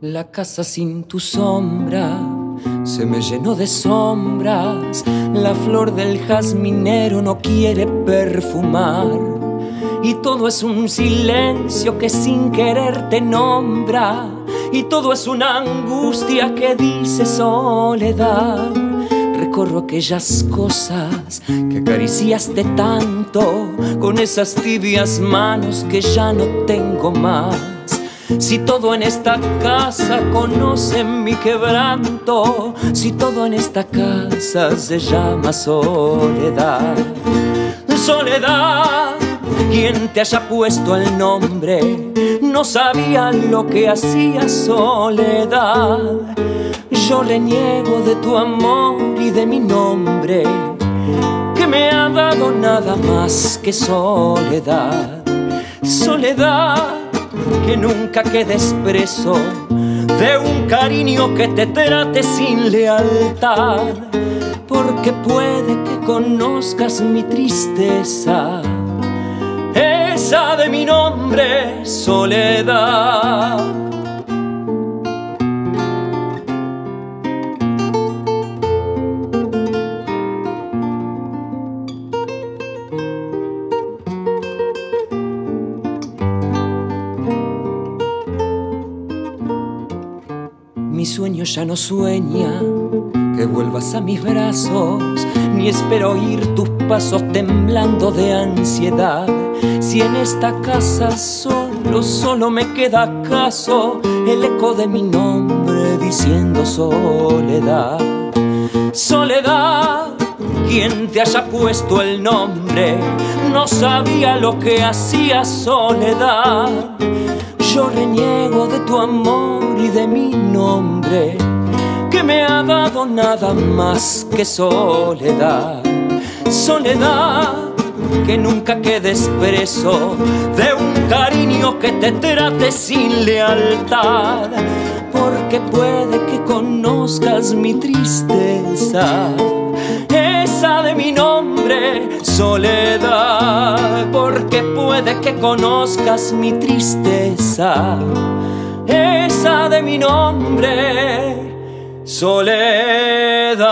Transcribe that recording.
La casa sin tu sombra se me llenó de sombras. La flor del jazminero no quiere perfumar. Y todo es un silencio que sin querer te nombra. Y todo es una angustia que dice soledad. Recorro aquellas cosas que acariciaste tanto con esas tibias manos que ya no tengo más. Si todo en esta casa conoce mi quebranto, si todo en esta casa se llama soledad, soledad, quien te haya puesto el nombre, no sabía lo que hacía soledad. Yo reniego de tu amor y de mi nombre, que me ha dado nada más que soledad, soledad que nunca quedes preso de un cariño que te trate sin lealtad, porque puede que conozcas mi tristeza, esa de mi nombre, soledad. Mi sueño ya no sueña que vuelvas a mis brazos, ni espero oír tus pasos temblando de ansiedad. Si en esta casa solo, solo me queda acaso el eco de mi nombre diciendo soledad. Soledad, quien te haya puesto el nombre, no sabía lo que hacía soledad. Reniego de tu amor y de mi nombre, que me ha dado nada más que soledad. Soledad, que nunca quedes preso de un cariño que te trate sin lealtad, porque puede que conozcas mi tristeza, esa de mi nombre, soledad, puede que conozcas mi tristeza esa de mi nombre, soledad.